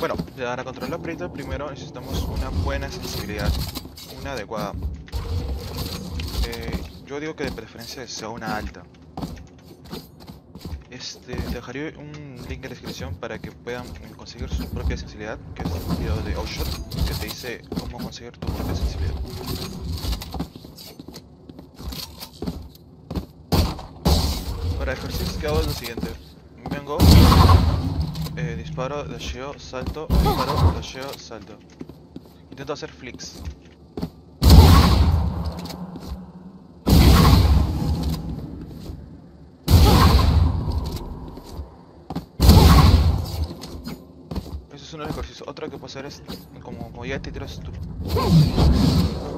Bueno, para controlar el Predator primero necesitamos una buena sensibilidad, una adecuada. Eh, yo digo que de preferencia sea una alta. Este, dejaré un link en la descripción para que puedan conseguir su propia sensibilidad, que es el video de Oshot, que te dice cómo conseguir tu propia sensibilidad. Para ejercicios que hago es lo siguiente. Vengo, eh, disparo, dasheo, salto, disparo, dasheo, salto. Intento hacer flicks. Ese es uno de los ejercicios. Otro que puedo hacer es, como, como ya te tiras tú.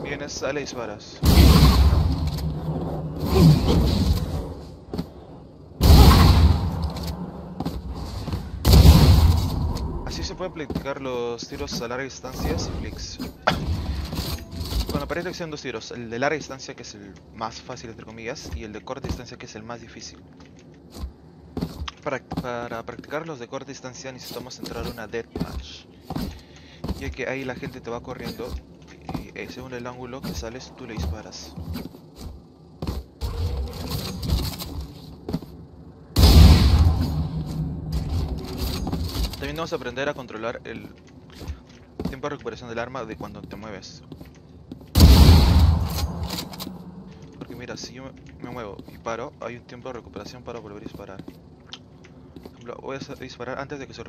Vienes, sale y disparas. Así se pueden practicar los tiros a larga distancia y flicks. Bueno, parece que sean dos tiros, el de larga distancia que es el más fácil entre comillas y el de corta distancia que es el más difícil. Para, para practicar los de corta distancia necesitamos entrar a una deathmatch. Ya que ahí la gente te va corriendo y eh, según el ángulo que sales tú le disparas. También vamos a aprender a controlar el tiempo de recuperación del arma de cuando te mueves. Porque mira, si yo me muevo y paro, hay un tiempo de recuperación para volver a disparar. Por ejemplo, voy a disparar antes de que se...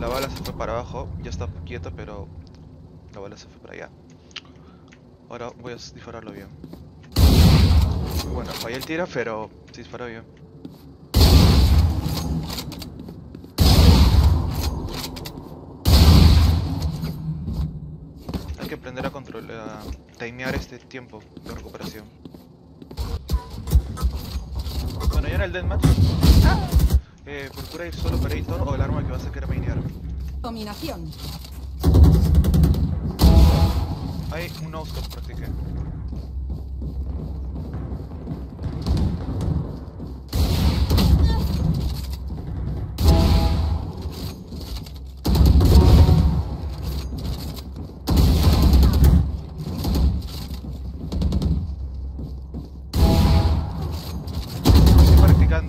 La bala se fue para abajo, ya está quieta, pero la bala se fue para allá. Ahora voy a dispararlo bien. Bueno, fallé el tiro, pero se disparó bien. Hay que aprender a controlar, a timear este tiempo de recuperación. Bueno, ya en el deathmatch, eh, procura ir solo Operator o el arma que vas a querer mainear. Dominación. Hay un no-scope practiqué.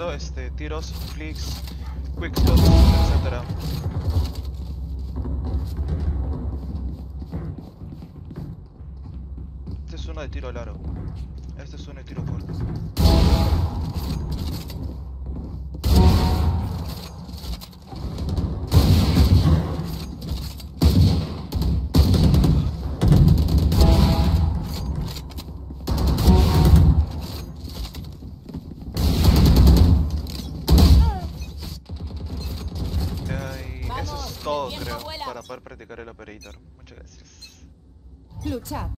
Este, tiros, flicks, quickscopes, etc. Este es uno de tiro largo. Este es uno de tiro corto. Todo, creo, para poder practicar el operator. Muchas gracias. Luchad.